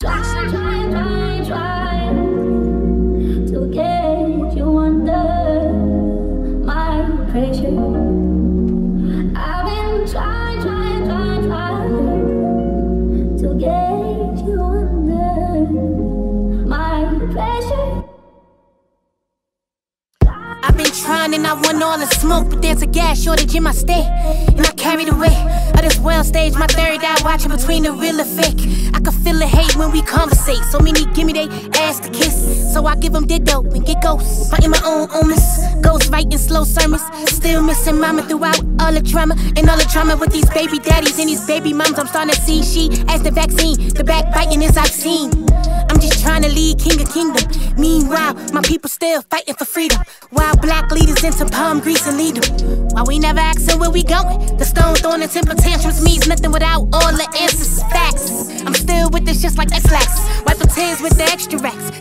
Try, try, try, try trying and I want all the smoke, but there's a gas shortage in my state. And I carry the weight of this world stage, my third eye watching between the real and fake. I can feel the hate when we conversate. So many give me they ass to kiss. So I give them ditto and get ghosts. Fighting my own omens. Ghost writing slow sermons. Still missing mama throughout all the trauma. And all the trauma with these baby daddies and these baby moms. I'm starting to see she as the vaccine. The backbiting is I've seen. I'm just trying to lead king of kingdom. Meanwhile, my people still fighting for freedom. While black leaders into palm grease and lead them. While we never asking where we going. The stone throwing and temper tantrums means nothing without all the answers. Facts. I'm still with this just like Ex-Lax. Wipe the tears with the extra racks.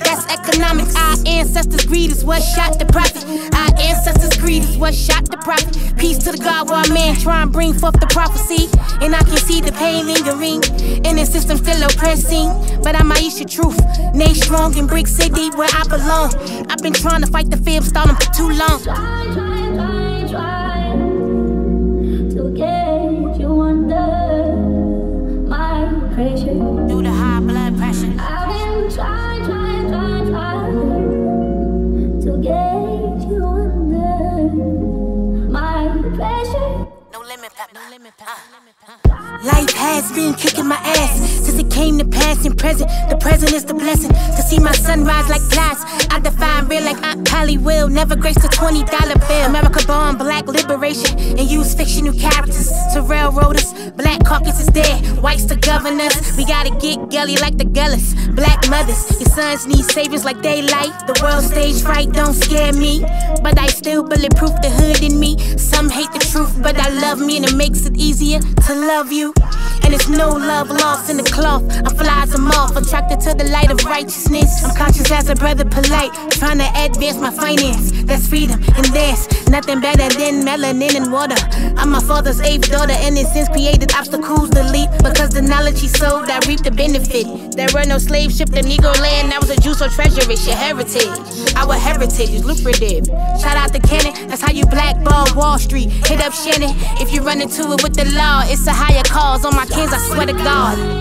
Economics. Our ancestors' greed is what shot the prophet. Our ancestors' greed is what shot the prophet. Peace to the God while man try and bring forth the prophecy. And I can see the pain lingering. And the system still oppressing. But I'm Aaisha Truth. Nay strong in Brick City where I belong. I've been trying to fight the fear stardom for too long. Uh. Life has been kicking my ass since it came to past and present. The present is the blessing to see my sunrise like glass. I define will. Never grace the $20 bill. America born black liberation and use fictional characters to railroad us. Black caucus is dead, whites the governors. We gotta get gully like the gullies. Black mothers, your sons need saviors like daylight. The world stage fright don't scare me, but I still bulletproof the hood in me. Some hate the truth, but I love me and it makes it easier to love you. And it's no love lost in the cloth. I fly as a moth, attracted to the light of righteousness. I'm conscious as a brother polite, trying to advance my finance. That's freedom, and there's nothing better than melanin and water. I'm my father's eighth daughter, and it since created obstacles to leap. Because the knowledge he sold, I reap the benefit. There were no slave ship to Negro land, that was a juice or treasure, it's your heritage. Our heritage is lucrative. Shout out to Cannon, that's how you blackball Wall Street. Hit up Shannon if you run into it with the law. It's a higher cause on my kings, I swear to God.